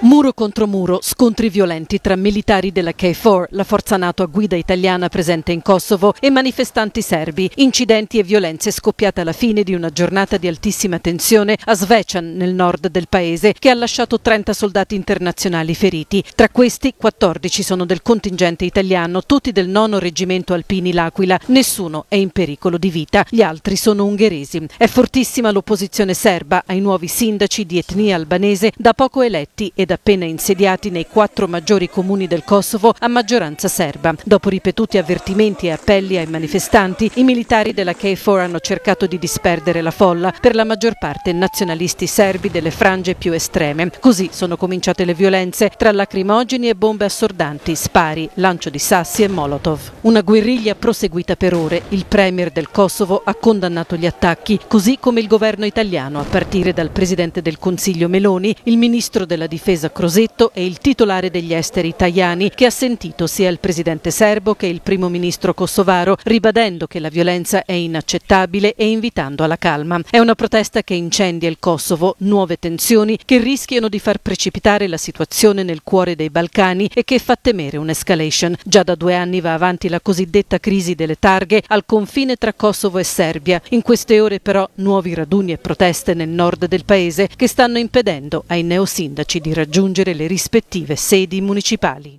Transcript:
Muro contro muro, scontri violenti tra militari della K4, la forza NATO a guida italiana presente in Kosovo, e manifestanti serbi. Incidenti e violenze scoppiate alla fine di una giornata di altissima tensione a Svecian, nel nord del paese, che ha lasciato 30 soldati internazionali feriti. Tra questi 14 sono del contingente italiano, tutti del nono reggimento alpini L'Aquila. Nessuno è in pericolo di vita, gli altri sono ungheresi. È fortissima l'opposizione serba ai nuovi sindaci di etnia albanese da poco eletti e ed appena insediati nei quattro maggiori comuni del Kosovo a maggioranza serba. Dopo ripetuti avvertimenti e appelli ai manifestanti, i militari della KFOR hanno cercato di disperdere la folla, per la maggior parte nazionalisti serbi delle frange più estreme. Così sono cominciate le violenze tra lacrimogeni e bombe assordanti, spari, lancio di sassi e molotov. Una guerriglia proseguita per ore. Il premier del Kosovo ha condannato gli attacchi, così come il governo italiano, a partire dal presidente del Consiglio Meloni, il ministro della difesa Teresa Crosetto è il titolare degli esteri Tajani che ha sentito sia il presidente serbo che il primo ministro kosovaro ribadendo che la violenza è inaccettabile e invitando alla calma. È una protesta che incendia il Kosovo, nuove tensioni che rischiano di far precipitare la situazione nel cuore dei Balcani e che fa temere un'escalation. Già da due anni va avanti la cosiddetta crisi delle targhe al confine tra Kosovo e Serbia. In queste ore però nuovi raduni e proteste nel nord del paese che stanno impedendo ai neosindaci di raggiungere raggiungere le rispettive sedi municipali.